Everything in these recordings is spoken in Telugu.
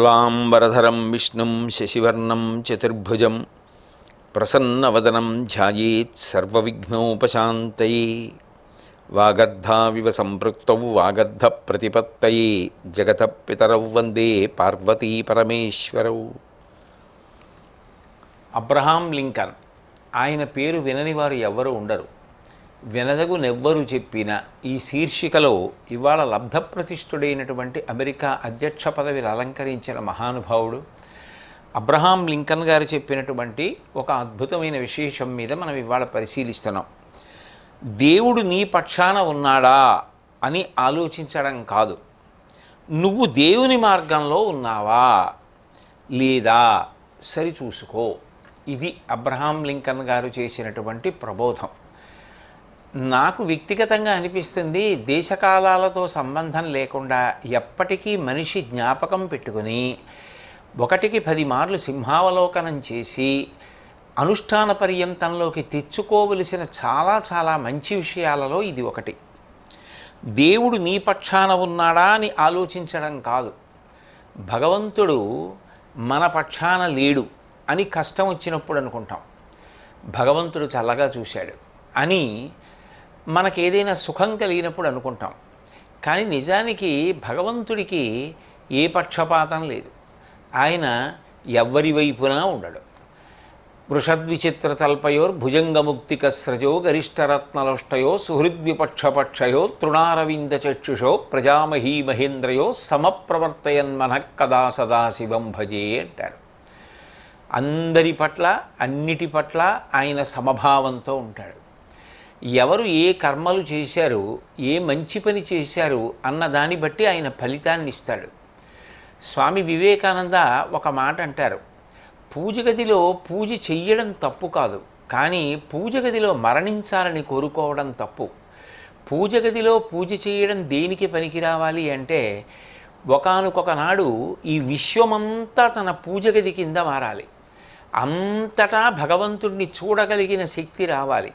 శుక్లాంబరధరం విష్ణుం శశివర్ణం చతుర్భుజం ప్రసన్నవదనం ధ్యాయేత్ సర్వవిఘ్నోపశాంతయే వాగర్ధావివ సంపృక్తౌ వాగర్ధ ప్రతిపత్తయే జగత పితరౌ వందే పార్వతీ పరమేశ్వరౌ అబ్రహాం లింకన్ ఆయన పేరు వినని వారు ఎవ్వరూ ఉండరు. వెనదగునెవ్వరు చెప్పిన ఈ శీర్షికలో ఇవాళ లబ్ధప్రతిష్ఠుడైనటువంటి అమెరికా అధ్యక్ష పదవిని అలంకరించిన మహానుభావుడు అబ్రహాం లింకన్ గారు చెప్పినటువంటి ఒక అద్భుతమైన విశేషం మీద మనం ఇవాళ పరిశీలిస్తున్నాం. దేవుడు నీ పక్షాన ఉన్నాడా? అని ఆలోచించడం కాదు. నువ్వు దేవుని మార్గంలో ఉన్నావా? లేదా? సరిచూసుకో ఇది అబ్రహాం లింకన్ గారు చేసినటువంటి ప్రబోధం. నాకు వ్యక్తిగతంగా అనిపిస్తుంది దేశకాలాలతో సంబంధం లేకుండా ఎప్పటికీ మనిషి జ్ఞాపకం పెట్టుకుని ఒకటికి పది మార్లు సింహావలోకనం చేసి అనుష్ఠాన పర్యంతంలోకి తెచ్చుకోవలసిన చాలా చాలా మంచి విషయాలలో ఇది ఒకటి. దేవుడు నీ పక్షాన ఉన్నాడా అని ఆలోచించడం కాదు. భగవంతుడు మన పక్షాన లేడు అని కష్టం వచ్చినప్పుడు అనుకుంటాం. భగవంతుడు చల్లగా చూశాడు. అని మనకేదైనా సుఖం కలిగినప్పుడు అనుకుంటాం. కానీ నిజానికి భగవంతుడికి ఏ పక్షపాతం లేదు. ఆయన ఎవ్వరి వైపునా ఉండడు. వృషద్విచిత్రతల్పయోర్ భుజంగముక్తికస్రజో గరిష్టరత్నలుష్టయో సుహృద్విపక్షపక్షయో తృణారవింద చక్షుషో ప్రజామహీ మహేంద్రయో సమప్రవర్తయన్మన కదా సదాశివం భజే అంటాడు అందరి పట్ల అన్నిటి పట్ల ఆయన సమభావంతో ఉంటాడు. ఎవరు ఏ కర్మలు చేశారు ఏ మంచి పని చేశారు అన్న దాన్ని బట్టి ఆయన ఫలితాన్ని ఇస్తాడు. స్వామి వివేకానంద ఒక మాట అంటారు పూజ గదిలో పూజ చెయ్యడం తప్పు కాదు కానీ పూజ గదిలో మరణించాలని కోరుకోవడం తప్పు. పూజ గదిలో పూజ చేయడం దేనికి పనికి రావాలి అంటే ఒకనకొక నాడు ఈ విశ్వమంతా తన పూజ గది కింద మారాలి. అంతటా భగవంతుడిని చూడగలిగిన శక్తి రావాలి.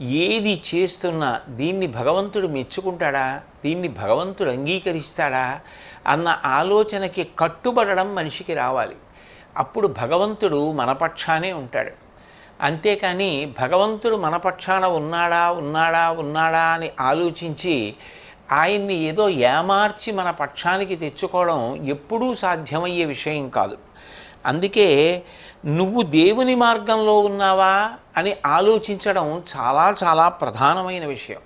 ఏది చేస్తున్నా దీన్ని భగవంతుడు మెచ్చుకుంటాడా? దీన్ని భగవంతుడు అంగీకరిస్తాడా? అన్న ఆలోచనకి కట్టుబడడం మనిషికి రావాలి. అప్పుడు భగవంతుడు మన పక్షానే ఉంటాడు. అంతేకాని భగవంతుడు మన పక్షాన ఉన్నాడా ఉన్నాడా ఉన్నాడా అని ఆలోచించి ఆయన్ని ఏదో ఏమార్చి మన పక్షానికి తెచ్చుకోవడం ఎప్పుడూ సాధ్యమయ్యే విషయం కాదు. అందుకే నువ్వు దేవుని మార్గంలో ఉన్నావా అని ఆలోచించడం చాలా చాలా ప్రధానమైన విషయం.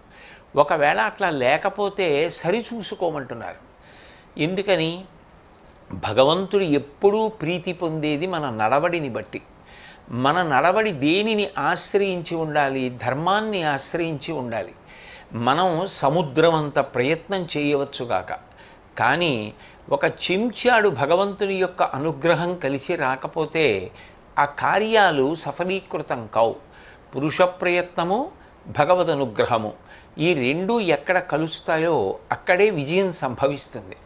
ఒకవేళ అట్లా లేకపోతే సరిచూసుకోమంటున్నారు ఎందుకని? భగవంతుడు ఎప్పుడూ ప్రీతి పొందేది మన నడవడిని బట్టి. మన నడవడి దేనిని ఆశ్రయించి ఉండాలి? ధర్మాన్ని ఆశ్రయించి ఉండాలి. మనం సముద్రం అంత ప్రయత్నం చేయవచ్చుగాక కానీ ఒక చెంచాడు భగవంతుని యొక్క అనుగ్రహం కలిసి రాకపోతే ఆ కార్యాలు సఫలీకృతం కావు. పురుష ప్రయత్నము భగవద్ అనుగ్రహము. ఈ రెండు ఎక్కడ కలుస్తాయో అక్కడే విజయం సంభవిస్తుంది.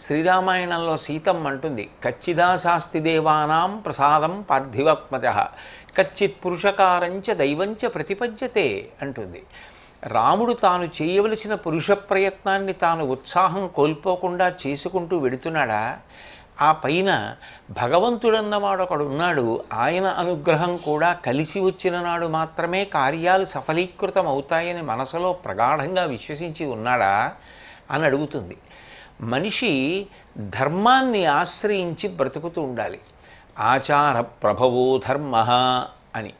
శ్రీరామాయణంలో సీతమ్మ అంటుంది కచ్చిదాశాస్తి దేవానాం ప్రసాదం పార్థివాత్మజ. కచ్చిత్ పురుషకారంచ దైవంచ ప్రతిపద్యతే అంటుంది. రాముడు తాను చేయవలసిన పురుష ప్రయత్నాన్ని తాను ఉత్సాహం కోల్పోకుండా చేసుకుంటూ వెడుతున్నాడా? ఆ పైన భగవంతుడన్నవాడు ఒకడు ఉన్నాడు ఆయన అనుగ్రహం కూడా కలిసి వచ్చిన నాడు మాత్రమే కార్యాలు సఫలీకృతం అవుతాయని మనసులో ప్రగాఢంగా విశ్వసించి ఉన్నాడా? అని అడుగుతుంది. మనిషి ధర్మాన్ని ఆశ్రయించి బ్రతుకుతూ ఉండాలి. ఆచార ప్రభవో ధర్మ అని.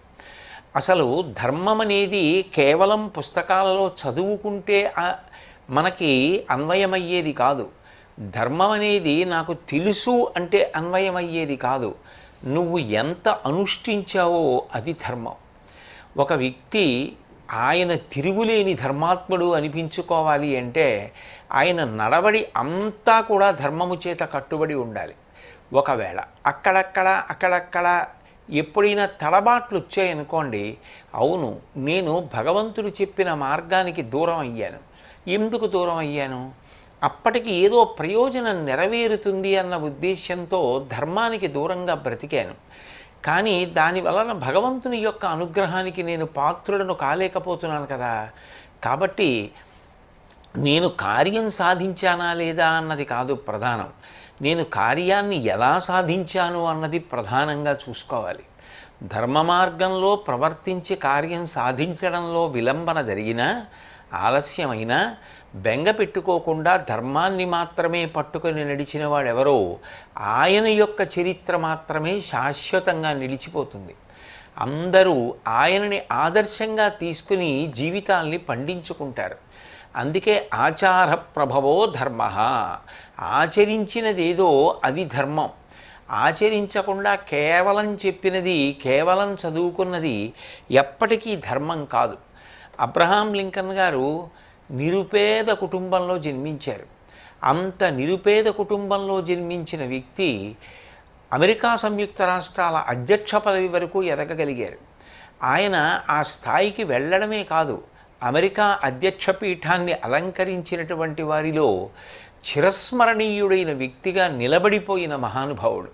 అసలు ధర్మం అనేది కేవలం పుస్తకాలలో చదువుకుంటే మనకి అన్వయమయ్యేది కాదు. ధర్మం అనేది నాకు తెలుసు అంటే అన్వయమయ్యేది కాదు. నువ్వు ఎంత అనుష్ఠించావో అది ధర్మం. ఒక వ్యక్తి ఆయన తిరుగులేని ధర్మాత్ముడు అనిపించుకోవాలి అంటే ఆయన నడవడి అంతా కూడా ధర్మము చేత కట్టుబడి ఉండాలి. ఒకవేళ అక్కడక్కడ అక్కడక్కడ ఎప్పుడైనా తడబాట్లు వచ్చాయనుకోండి అవును నేను భగవంతుడు చెప్పిన మార్గానికి దూరం అయ్యాను. ఎందుకు దూరం అయ్యాను? అప్పటికి ఏదో ప్రయోజనం నెరవేరుతుంది అన్న ఉద్దేశ్యంతో ధర్మానికి దూరంగా బ్రతికాను. కానీ దాని వలన భగవంతుని యొక్క అనుగ్రహానికి నేను పాత్రులను కాలేకపోతున్నాను కదా. కాబట్టి నేను కార్యం సాధించానా లేదా అన్నది కాదు ప్రధానం. నేను కార్యాన్ని ఎలా సాధించాను అన్నది ప్రధానంగా చూసుకోవాలి. ధర్మ మార్గంలో ప్రవర్తించి కార్యం సాధించడంలో విలంబన జరిగినా ఆలస్యమైనా బెంగ పెట్టుకోకుండా ధర్మాన్ని మాత్రమే పట్టుకొని నడిచిన వాడెవరో ఆయన యొక్క చరిత్ర మాత్రమే శాశ్వతంగా నిలిచిపోతుంది. అందరూ ఆయనని ఆదర్శంగా తీసుకుని జీవితాల్ని పండించుకుంటారు. అందుకే ఆచార ప్రభవో ధర్మ. ఆచరించినదేదో అది ధర్మం. ఆచరించకుండా కేవలం చెప్పినది కేవలం చదువుకున్నది ఎప్పటికీ ధర్మం కాదు. అబ్రహాం లింకన్ గారు నిరుపేద కుటుంబంలో జన్మించారు. అంత నిరుపేద కుటుంబంలో జన్మించిన వ్యక్తి అమెరికా సంయుక్త రాష్ట్రాల అధ్యక్ష పదవి వరకు ఎదగగలిగారు. ఆయన ఆ స్థాయికి వెళ్ళడమే కాదు అమెరికా అధ్యక్ష పీఠాన్ని అలంకరించినటువంటి వారిలో చిరస్మరణీయుడైన వ్యక్తిగా నిలబడిపోయిన మహానుభావుడు.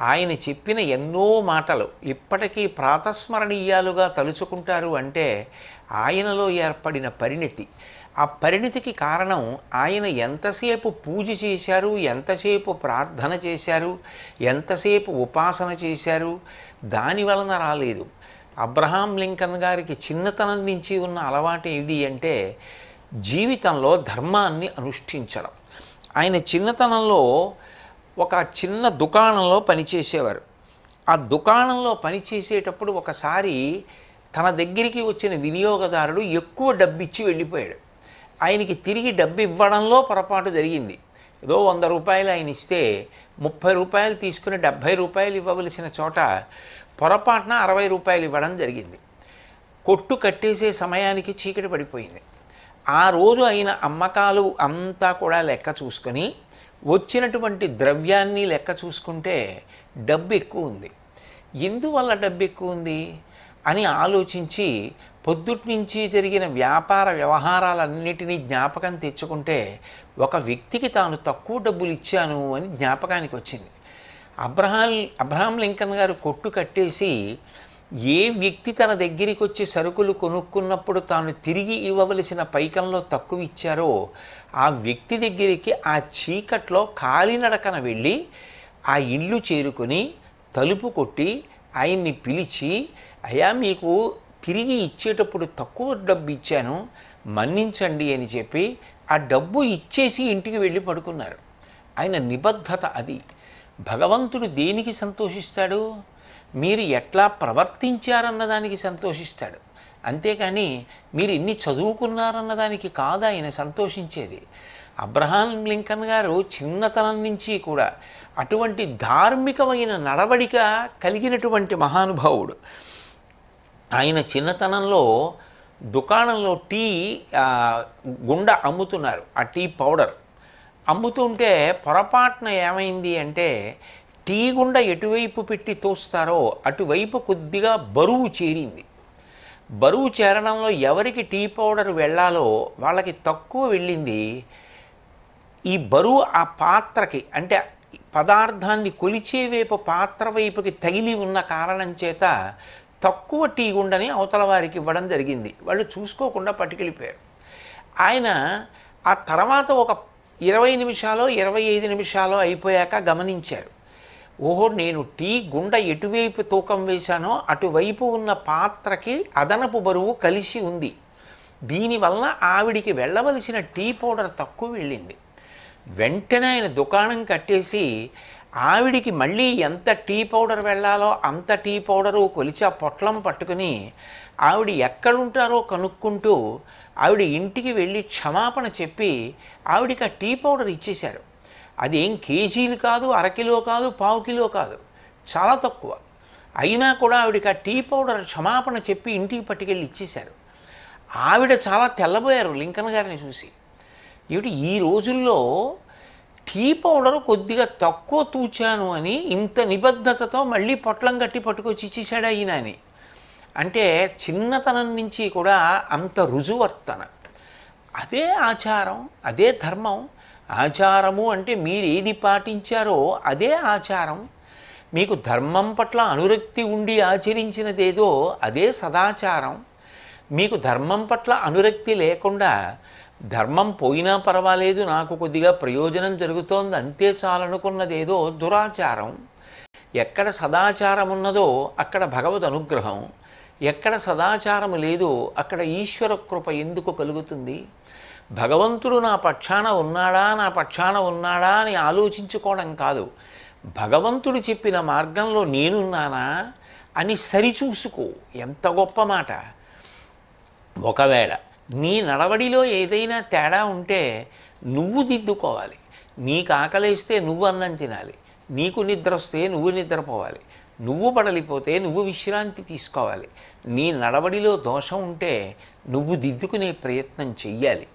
ఆయన చెప్పిన ఎన్నో మాటలు ఇప్పటికీ ప్రాతస్మరణీయాలుగా తలుచుకుంటారు అంటే ఆయనలో ఏర్పడిన పరిణితి. ఆ పరిణితికి కారణం ఆయన ఎంతసేపు పూజ చేశారు ఎంతసేపు ప్రార్థన చేశారు ఎంతసేపు ఉపాసన చేశారు దాని వలన రాలేదు. అబ్రహాం లింకన్ గారికి చిన్నతనం నుంచి ఉన్న అలవాటు ఏది అంటే జీవితంలో ధర్మాన్ని అనుష్ఠించడం. ఆయన చిన్నతనంలో ఒక చిన్న దుకాణంలో పనిచేసేవారు. ఆ దుకాణంలో పనిచేసేటప్పుడు ఒకసారి తన దగ్గరికి వచ్చిన వినియోగదారుడు ఎక్కువ డబ్బు ఇచ్చి వెళ్ళిపోయాడు. ఆయనకి తిరిగి డబ్బు ఇవ్వడంలో పొరపాటు జరిగింది. ఏదో వంద రూపాయలు ఆయన ఇస్తే ముప్పై రూపాయలు తీసుకుని డెబ్భై రూపాయలు ఇవ్వవలసిన చోట పొరపాటున అరవై రూపాయలు ఇవ్వడం జరిగింది. కొట్టు కట్టేసే సమయానికి చీకటి పడిపోయింది. ఆ రోజు అయిన అమ్మకాలు అంతా కూడా లెక్క చూసుకొని వచ్చినటువంటి ద్రవ్యాన్ని లెక్క చూసుకుంటే డబ్బు ఎక్కువ ఉంది. ఎందువల్ల డబ్బు ఎక్కువ ఉంది? అని ఆలోచించి పొద్దుటి నుంచి జరిగిన వ్యాపార వ్యవహారాలన్నిటినీ జ్ఞాపకం తెచ్చుకుంటే ఒక వ్యక్తికి తాను తక్కువ డబ్బులు ఇచ్చాను అని జ్ఞాపకానికి వచ్చింది. అబ్రహాం అబ్రహాం లింకన్ గారు కొట్టు కట్టేసి ఏ వ్యక్తి తన దగ్గరికి వచ్చి సరుకులు కొనుక్కున్నప్పుడు తాను తిరిగి ఇవ్వవలసిన పైకంలో తక్కువ ఇచ్చారో ఆ వ్యక్తి దగ్గరికి ఆ చీకట్లో కాలినడకన వెళ్ళి ఆ ఇల్లు చేరుకొని తలుపు కొట్టి ఆయన్ని పిలిచి అయ్యా మీకు తిరిగి ఇచ్చేటప్పుడు తక్కువ డబ్బు ఇచ్చాను మన్నించండి అని చెప్పి ఆ డబ్బు ఇచ్చేసి ఇంటికి వెళ్ళి పడుకున్నారు. ఆయన నిబద్ధత అది. భగవంతుడు దేనికి సంతోషిస్తాడు? మీరు ఎట్లా ప్రవర్తించారన్న దానికి సంతోషిస్తాడు. అంతేకాని మీరు ఇన్ని చదువుకున్నారన్న దానికి కాదు ఆయన సంతోషించేది. అబ్రహాం లింకన్ గారు చిన్నతనం నుంచి కూడా అటువంటి ధార్మికమైన నడవడిక కలిగినటువంటి మహానుభావుడు. ఆయన చిన్నతనంలో దుకాణంలో టీ గుండ అమ్ముతున్నారు. ఆ టీ పౌడర్. అమ్ముతుంటే పొరపాటున ఏమైంది అంటే టీ గుండ ఎటువైపు పెట్టి తోస్తారో అటువైపు కొద్దిగా బరువు చేరింది. బరువు చేరడంలో ఎవరికి టీ పౌడర్ వెళ్ళాలో వాళ్ళకి తక్కువ వెళ్ళింది. ఈ బరువు ఆ పాత్రకి అంటే పదార్థాన్ని కొలిచే వైపు పాత్ర వైపుకి తగిలి ఉన్న కారణం చేత తక్కువ టీ గుండని అవతల వారికి ఇవ్వడం జరిగింది. వాళ్ళు చూసుకోకుండా పట్టుకెళ్ళిపోయారు. ఆయన ఆ తర్వాత ఒక ఇరవై నిమిషాలు ఇరవై ఐదు నిమిషాలు అయిపోయాక గమనించారు. ఓహో నేను టీ గుండ ఎటువైపు తూకం వేశానో అటువైపు ఉన్న పాత్రకి అదనపు బరువు కలిసి ఉంది. దీనివల్ల ఆవిడికి వెళ్ళవలసిన టీ పౌడర్ తక్కువ వెళ్ళింది. వెంటనే ఆయన దుకాణం కట్టేసి ఆవిడికి మళ్ళీ ఎంత టీ పౌడర్ వెళ్ళాలో అంత టీ పౌడరు కొలిచి ఆ పొట్లం పట్టుకుని ఆవిడ ఎక్కడుంటారో కనుక్కుంటూ ఆవిడ ఇంటికి వెళ్ళి క్షమాపణ చెప్పి ఆవిడికి ఆ టీ పౌడర్ ఇచ్చేశారు. అది ఏం కేజీలు కాదు అరకిలో కాదు పావు కిలో కాదు చాలా తక్కువ. అయినా కూడా ఆవిడకి ఆ టీ పౌడర్ క్షమాపణ చెప్పి ఇంటికి పట్టుకెళ్ళి ఇచ్చేశారు. ఆవిడ చాలా తెల్లబోయారు లింకన్ గారిని చూసి. ఏమిటి ఈ రోజుల్లో టీ పౌడర్ కొద్దిగా తక్కువ తూచాను అని ఇంత నిబద్ధతతో మళ్ళీ పొట్లం కట్టి పట్టుకొచ్చి ఇచ్చేసాడు ఈయన అని అంటే చిన్నతనం నుంచి కూడా అంత రుజువర్తన. అదే ఆచారం అదే ధర్మం ఆచారము అంటే మీరు ఏది పాటించారో అదే ఆచారం. మీకు ధర్మం పట్ల అనురక్తి ఉండి ఆచరించినదేదో అదే సదాచారం. మీకు ధర్మం పట్ల అనురక్తి లేకుండా ధర్మం పోయినా పర్వాలేదు నాకు కొద్దిగా ప్రయోజనం జరుగుతోంది అంతే చాలనుకున్నదేదో దురాచారం. ఎక్కడ సదాచారం ఉన్నదో అక్కడ భగవద్ అనుగ్రహం. ఎక్కడ సదాచారం లేదో అక్కడ ఈశ్వర కృప ఎందుకు కలుగుతుంది? భగవంతుడు నా పక్షాన ఉన్నాడా నా పక్షాన ఉన్నాడా అని ఆలోచించుకోవడం కాదు. భగవంతుడు చెప్పిన మార్గంలో నేనున్నానా అని సరిచూసుకో ఎంత గొప్ప మాట. ఒకవేళ నీ నడవడిలో ఏదైనా తేడా ఉంటే నువ్వు దిద్దుకోవాలి. నీకు ఆకలిస్తే నువ్వు అన్నం తినాలి. నీకు నిద్ర వస్తే నువ్వు నిద్రపోవాలి. నువ్వు బడలిపోతే నువ్వు విశ్రాంతి తీసుకోవాలి. నీ నడవడిలో దోషం ఉంటే నువ్వు దిద్దుకునే ప్రయత్నం చెయ్యాలి.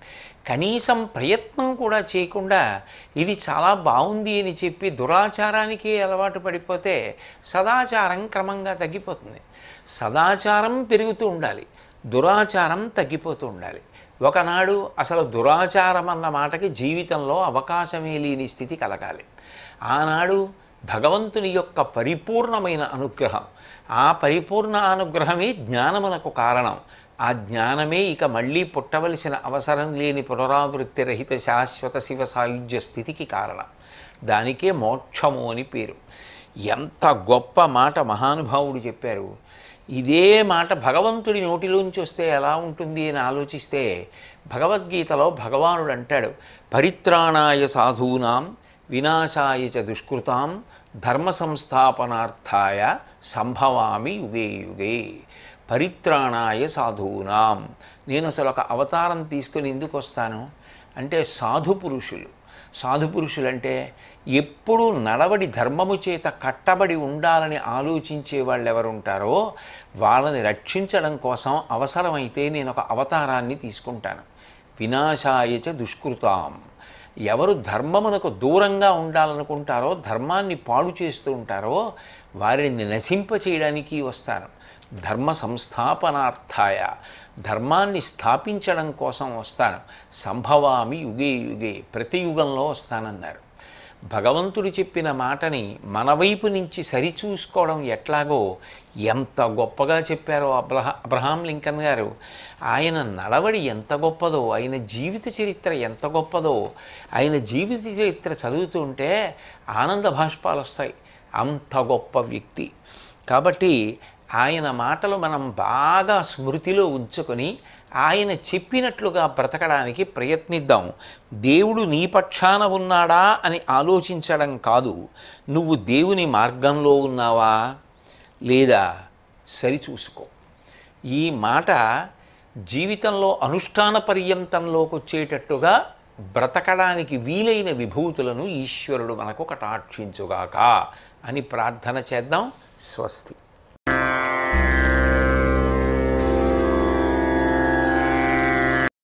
కనీసం ప్రయత్నం కూడా చేయకుండా ఇది చాలా బాగుంది అని చెప్పి దురాచారానికి అలవాటు పడిపోతే సదాచారం క్రమంగా తగ్గిపోతుంది. సదాచారం పెరుగుతూ ఉండాలి. దురాచారం తగ్గిపోతూ ఉండాలి ఒకనాడు అసలు దురాచారం అన్న మాటకి జీవితంలో అవకాశమే లేని స్థితి కలగాలి. ఆనాడు భగవంతుని యొక్క పరిపూర్ణమైన అనుగ్రహం. ఆ పరిపూర్ణ అనుగ్రహమే జ్ఞానమునకు కారణం. ఆ జ్ఞానమే ఇక మళ్ళీ పుట్టవలసిన అవసరం లేని పునరావృత్తి రహిత శాశ్వత శివ సాయుధ్య స్థితికి కారణం. దానికే మోక్షము అని పేరు. ఎంత గొప్ప మాట మహానుభావుడు చెప్పారు. ఇదే మాట భగవంతుడి నోటిలోంచి వస్తే ఎలా ఉంటుంది అని ఆలోచిస్తే భగవద్గీతలో భగవానుడు అంటాడు పరిత్రాణాయ సాధూనాం వినాశాయ చ దుష్కృతాం ధర్మ సంస్థాపనార్థాయ సంభవామి యుగే యుగే పరిత్రాణాయ సాధూనాం. నేను అసలు ఒక అవతారం తీసుకుని ఎందుకు వస్తాను? అంటే సాధు పురుషులు. సాధు ఎప్పుడూ ఎప్పుడు నడవడి ధర్మము చేత కట్టబడి ఉండాలని ఆలోచించే వాళ్ళు ఎవరు ఉంటారో వాళ్ళని రక్షించడం కోసం అవసరమైతే నేను ఒక అవతారాన్ని తీసుకుంటాను. వినాశాయచ దుష్కృతాం. ఎవరు ధర్మమునకు దూరంగా ఉండాలనుకుంటారో ధర్మాన్ని పాడు చేస్తూ ఉంటారో వారిని నశింప చేయడానికి వస్తాను ధర్మ సంస్థాపనార్థాయ ధర్మాన్ని స్థాపించడం కోసం వస్తాను సంభవామి యుగే యుగే ప్రతి యుగంలో వస్తానన్నారు. భగవంతుడు చెప్పిన మాటని మన వైపు నుంచి సరిచూసుకోవడం ఎట్లాగో ఎంత గొప్పగా చెప్పారో అబ్రహ అబ్రహాం లింకన్ గారు. ఆయన నడవడి ఎంత గొప్పదో ఆయన జీవిత చరిత్ర ఎంత గొప్పదో ఆయన జీవిత చరిత్ర చదువుతుంటే ఆనంద భాష్పాలు వస్తాయి అంత గొప్ప వ్యక్తి. కాబట్టి ఆయన మాటలు మనం బాగా స్మృతిలో ఉంచుకొని ఆయన చెప్పినట్లుగా బ్రతకడానికి ప్రయత్నిద్దాం. దేవుడు నీ పక్షాన ఉన్నాడా అని ఆలోచించడం కాదు. నువ్వు దేవుని మార్గంలో ఉన్నావా? లేదా? సరిచూసుకో ఈ మాట జీవితంలో అనుష్ఠాన పర్యంతంలోకి వచ్చేటట్టుగా బ్రతకడానికి వీలైన విభూతులను ఈశ్వరుడు మనకు కటాక్షించుగాక అని ప్రార్థన చేద్దాం. స్వస్తి. Música